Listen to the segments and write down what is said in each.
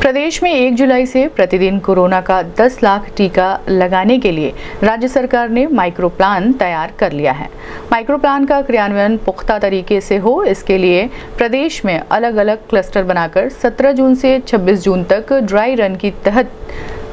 प्रदेश में 1 जुलाई से प्रतिदिन कोरोना का 10 लाख टीका लगाने के लिए राज्य सरकार ने माइक्रो प्लान तैयार कर लिया है। माइक्रो प्लान का क्रियान्वयन पुख्ता तरीके से हो, इसके लिए प्रदेश में अलग अलग क्लस्टर बनाकर 17 जून से 26 जून तक ड्राई रन की तहत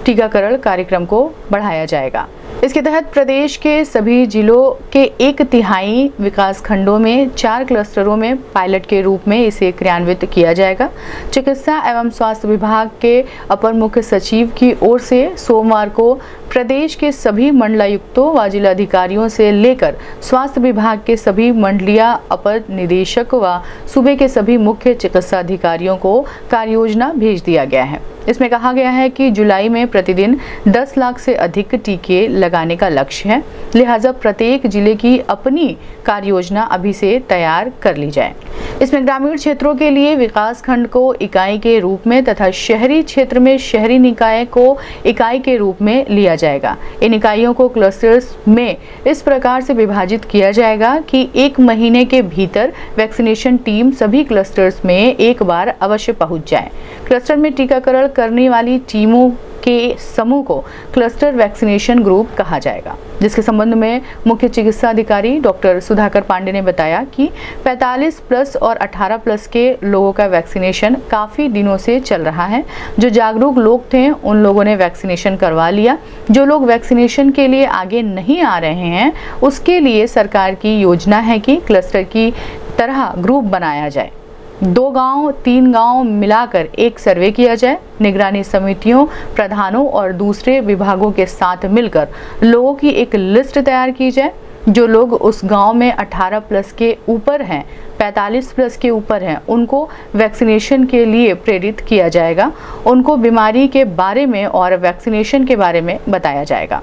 टीकाकरण कार्यक्रम को बढ़ाया जाएगा। इसके तहत प्रदेश के सभी जिलों के एक तिहाई विकास खंडों में चार क्लस्टरों में पायलट के रूप में इसे क्रियान्वित किया जाएगा। चिकित्सा एवं स्वास्थ्य विभाग के अपर मुख्य सचिव की ओर से सोमवार को प्रदेश के सभी मंडलायुक्तों व जिलाधिकारियों से लेकर स्वास्थ्य विभाग के सभी मंडलीय अपर निदेशक व सूबे के सभी मुख्य चिकित्सा अधिकारियों को कार्ययोजना भेज दिया गया है। इसमें कहा गया है कि जुलाई में प्रतिदिन 10 लाख से अधिक टीके लगाने का लक्ष्य है। लिहाजा प्रत्येक ज़िले की अपनी कार्य योजना अभी से तैयार कर ली जाए। इसमें ग्रामीण क्षेत्रों के लिए विकास खंड को इकाई के रूप में तथा शहरी क्षेत्र में शहरी निकाय को इकाई के रूप में लिया जाएगा। इन इकाइयों को क्लस्टर्स में इस प्रकार से विभाजित किया जाएगा कि एक महीने के भीतर वैक्सीनेशन टीम सभी क्लस्टर्स में एक बार अवश्य पहुँच जाए। क्लस्टर में टीकाकरण करने वाली टीमों के समूह को क्लस्टर वैक्सीनेशन ग्रुप कहा जाएगा, जिसके संबंध में मुख्य चिकित्सा अधिकारी डॉक्टर सुधाकर पांडे ने बताया कि 45 प्लस और 18 प्लस के लोगों का वैक्सीनेशन काफ़ी दिनों से चल रहा है। जो जागरूक लोग थे, उन लोगों ने वैक्सीनेशन करवा लिया। जो लोग वैक्सीनेशन के लिए आगे नहीं आ रहे हैं, उसके लिए सरकार की योजना है कि क्लस्टर की तरह ग्रुप बनाया जाए। दो गाँव, तीन गाँव मिलाकर एक सर्वे किया जाए। निगरानी समितियों, प्रधानों और दूसरे विभागों के साथ मिलकर लोगों की एक लिस्ट तैयार की जाए। जो लोग उस गाँव में 18 प्लस के ऊपर हैं 45 प्लस के ऊपर हैं, उनको वैक्सीनेशन के लिए प्रेरित किया जाएगा। उनको बीमारी के बारे में और वैक्सीनेशन के बारे में बताया जाएगा।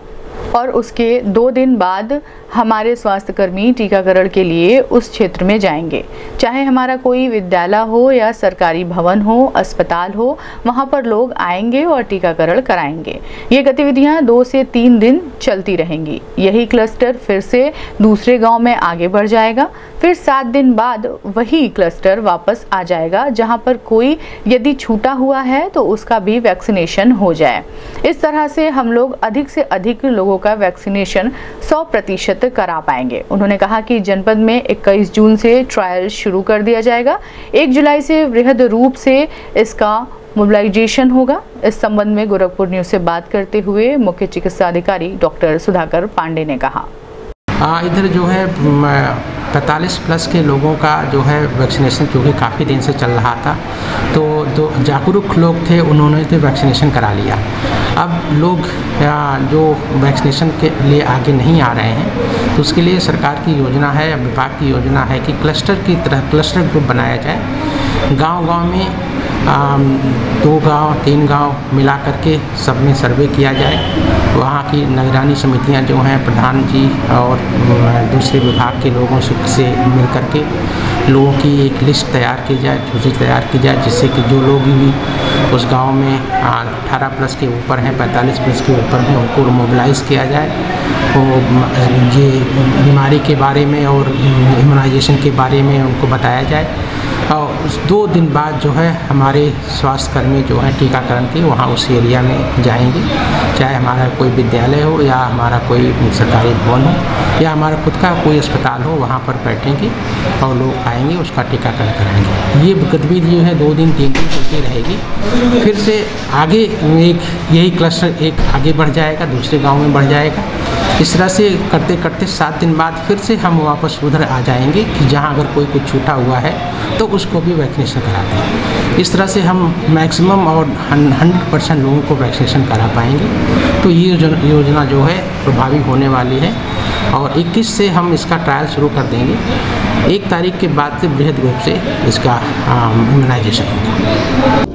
और उसके दो दिन बाद हमारे स्वास्थ्यकर्मी टीकाकरण के लिए उस क्षेत्र में जाएँगे। चाहे हमारा कोई विद्यालय हो या सरकारी भवन हो, अस्पताल हो, वहाँ पर लोग आएँगे और टीकाकरण कराएँगे। ये गतिविधियाँ दो से तीन दिन चलती रहेंगी। यही क्लस्टर फिर से दूसरे गाँव में आगे बढ़ जाएगा। फिर सात दिन बाद वही क्लस्टर वापस आ जाएगा, जहाँ पर कोई यदि छूटा हुआ है तो उसका भी वैक्सीनेशन हो जाए। इस तरह से हम लोग अधिक से अधिक लोगों का वैक्सीनेशन 100 प्रतिशत करा पाएँगे। उन्होंने कहा कि जनपद में 21 जून से ट्रायल शुरू कर दिया जाएगा। 1 जुलाई से वृहद रूप से इसका मोबिलाइजेशन होगा। इस संबंध में गोरखपुर न्यूज़ से बात करते हुए मुख्य चिकित्सा अधिकारी डॉक्टर सुधाकर पांडे ने कहा। इधर जो है पैंतालीस प्लस के लोगों का जो है वैक्सीनेशन क्योंकि काफ़ी दिन से चल रहा था तो जो जागरूक लोग थे, उन्होंने तो वैक्सीनेशन करा लिया। अब लोग जो वैक्सीनेशन के लिए आगे नहीं आ रहे हैं तो उसके लिए सरकार की योजना है, विभाग की योजना है कि क्लस्टर की तरह, क्लस्टर ग्रुप बनाया जाए। गांव-गांव में दो गाँव, तीन गाँव मिला करके सब में सर्वे किया जाए। वहाँ की निगरानी समितियाँ जो हैं, प्रधान जी और दूसरे विभाग के लोगों से मिल करके लोगों की एक लिस्ट तैयार की जाए, सूची तैयार की जाए, जिससे कि जो लोग भी उस गाँव में अठारह प्लस के ऊपर हैं, पैंतालीस प्लस के ऊपर हैं, उनको मोबिलाइज़ किया जाए। वो ये बीमारी के बारे में और इम्यूनाइजेशन के बारे में उनको बताया जाए। और उस दो दिन बाद जो है, हमारे स्वास्थ्यकर्मी जो हैं, टीकाकरण के, वहाँ उस एरिया में जाएँगे। चाहे हमारा कोई विद्यालय हो या हमारा कोई सरकारी भवन हो या हमारा खुद का कोई अस्पताल हो, वहाँ पर बैठेंगे और लोग आएँगे, उसका टीकाकरण कराएँगे। ये गतिविधि जो है दो दिन, तीन दिन चलती रहेगी। फिर से आगे एक यही क्लस्टर एक आगे बढ़ जाएगा, दूसरे गाँव में बढ़ जाएगा। इस तरह से करते करते सात दिन बाद फिर से हम वापस उधर आ जाएँगे कि जहाँ अगर कोई कुछ छूटा हुआ है तो उसको भी वैक्सीनेशन कराते हैं। इस तरह से हम मैक्सिमम और हंड्रेड परसेंट लोगों को वैक्सीनेशन करा पाएँगे। तो ये योजना जो है, प्रभावी होने वाली है और 21 से हम इसका ट्रायल शुरू कर देंगे। एक तारीख के बाद से बृहद रूप से इसका इम्यूनाइजेशन होगा।